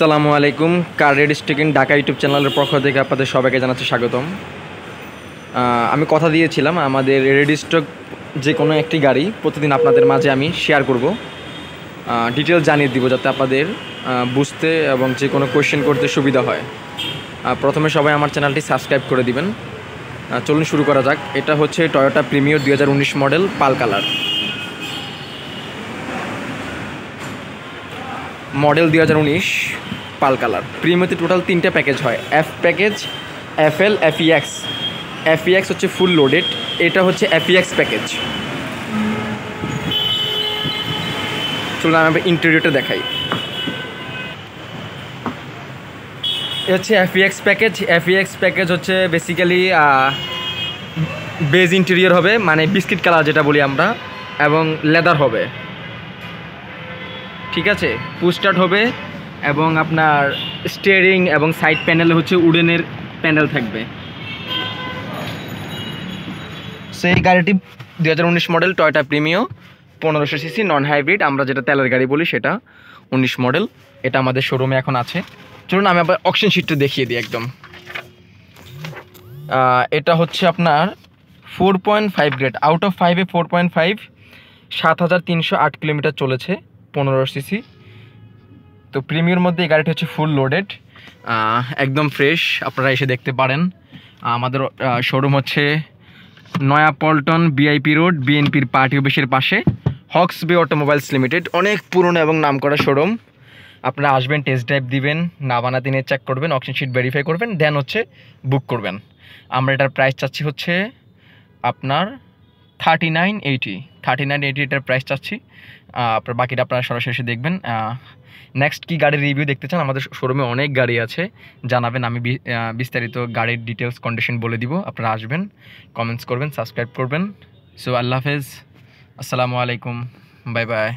আসসালামু আলাইকুম। কার রেড স্টেকিং ঢাকা ইউটিউব চ্যানেলের পক্ষ থেকে আপনাদের সবাইকে জানাচ্ছি স্বাগতম। আমি কথা দিয়েছিলাম, আমাদের রেডি স্টক যে কোনো একটি গাড়ি প্রতিদিন আপনাদের মাঝে আমি শেয়ার করব। ডিটেলস জানিয়ে দিব যাতে আপনাদের বুঝতে এবং যে কোনো কোয়েশ্চেন করতে সুবিধা হয়। প্রথমে সবাই আমার চ্যানেলটি সাবস্ক্রাইব করে দিবেন। চলুন শুরু করা যাক। এটা হচ্ছে টয়োটা প্রিমিয়র দুই হাজার উনিশ মডেল পাল কালার মডেল দুই হাজার উনিশ পাল কালার। প্রিমিয়তে টোটাল তিনটে প্যাকেজ হয়। F package F L FEX FEX হচ্ছে ফুল লোডেড এটা হচ্ছে এফইএক্স প্যাকেজ চলুন আমি ইন্টেরিয়রটা দেখাই। এ হচ্ছে FEX package F FEX package হচ্ছে বেসিক্যালি বেজ ইন্টেরিয়র হবে মানে বিস্কিট কালার যেটা বলি আমরা, এবং লেদার হবে। ঠিক আছে? পুস্টার্ট হবে এবং আপনার স্টিয়ারিং এবং সাইড প্যানেলে হচ্ছে উডেনের প্যানেল থাকবে। সেই গাড়িটি দু হাজার উনিশ মডেল টয়টা প্রিমিও পনেরোশো সিসি নন হাইব্রিড আমরা যেটা তেলের গাড়ি বলি সেটা উনিশ মডেল এটা আমাদের শোরুমে এখন আছে। চলুন আমি আবার অকশন শিটটা দেখিয়ে দিই একদম। এটা হচ্ছে আপনার four point five grade out of ফাইভে ফোর পয়েন্ট ফাইভ সাত হাজার তিনশো আট কিলোমিটার চলেছে। পনেরো সিসি। তো প্রিমিয়ার মধ্যে এই গাড়িটি হচ্ছে ফুল লোডেড একদম ফ্রেশ আপনারা এসে দেখতে পারেন। আমাদের শোরুম হচ্ছে নয়া পল্টন বিআইপি রোড বিএনপির পার্টি অফিসের পাশে হক্স বে অটোমোবাইলস লিমিটেড অনেক পুরনো এবং নামকরা শোরুম আপনারা আসবেন টেস্ট ড্রাইভ দিবেন, না বানাতে নিয়ে চেক করবেন অপশন শিট ভেরিফাই করবেন দেন হচ্ছে বুক করবেন। আমরা এটার প্রাইস চাচ্ছি হচ্ছে আপনার thirty nine eighty thirty nine eighty এটার প্রাইস চাচ্ছি। আপনার বাকিটা আপনারা সরাসরি এসে দেখবেন নেক্সট কি গাড়ির রিভিউ দেখতে চান? আমাদের শোরুমে অনেক গাড়ি আছে। জানাবেন, আমি বিস্তারিত গাড়ির ডিটেলস কন্ডিশন বলে দিব। আপনারা আসবেন কমেন্টস করবেন সাবস্ক্রাইব করবেন। সো আল্লাহ হাফেজ। আসসালামু আলাইকুম। Bye bye